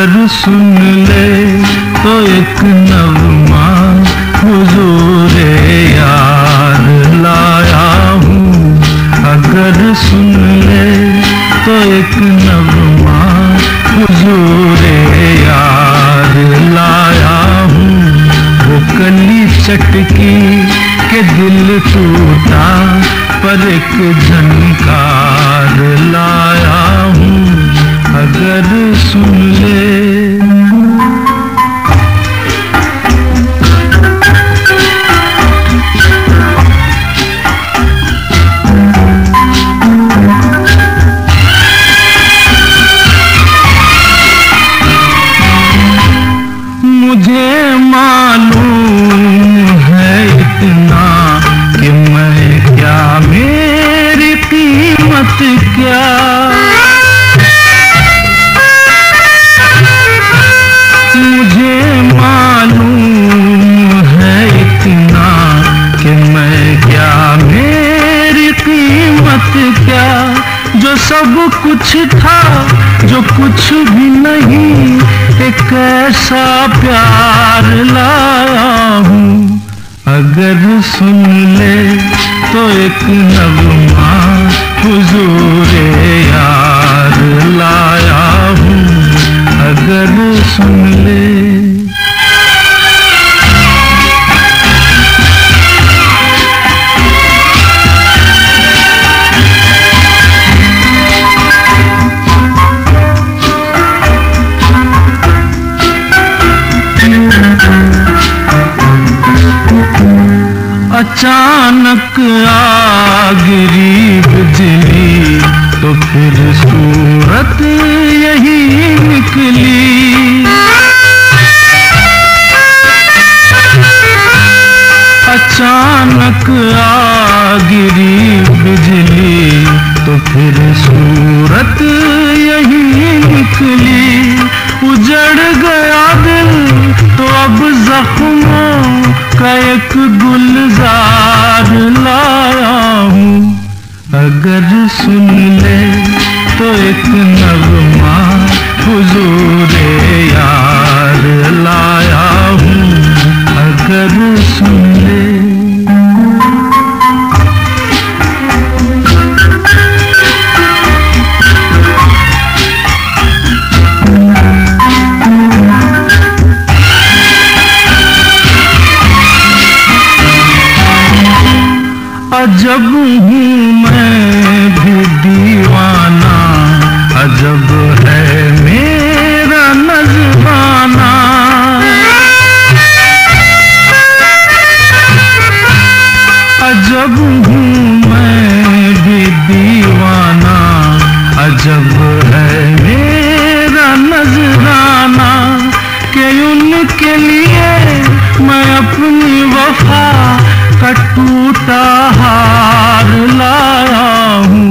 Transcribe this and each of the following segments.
सुन ले तो एक नवमा हुजूर यार लाया हूँ। अगर सुन ले तो एक नवमा हुजूर यार लाया हूँ। वो कली चटकी के दिल टूटा, पर एक झनकार कुछ था जो कुछ भी नहीं, एक ऐसा प्यार लाया हूँ। अगर सुन ले तो एक नगमा हुजूर यार लाया हूँ। अगर सुन ले अचानक आ गिरी बिजली तो फिर सूरत यही निकली। अचानक आ गिरी बिजली तो फिर सूरत यही निकली। उजड़ गया दिल तो अब जख्मों एक गुलजार लाया हूँ। अगर सुन ले तो एक नगमा हुजूर यार। मैं अपनी वफा का टूटा हार लाया हूँ।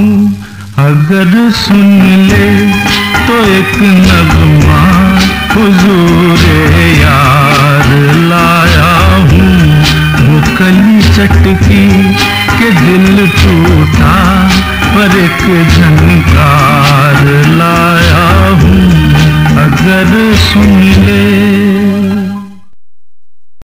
अगर सुन ले तो एक नगमा हुजूर यार लाया हूँ। वो कली चटकी के दिल टूटा पर एक झनकार लाया हूँ। अगर सुन ले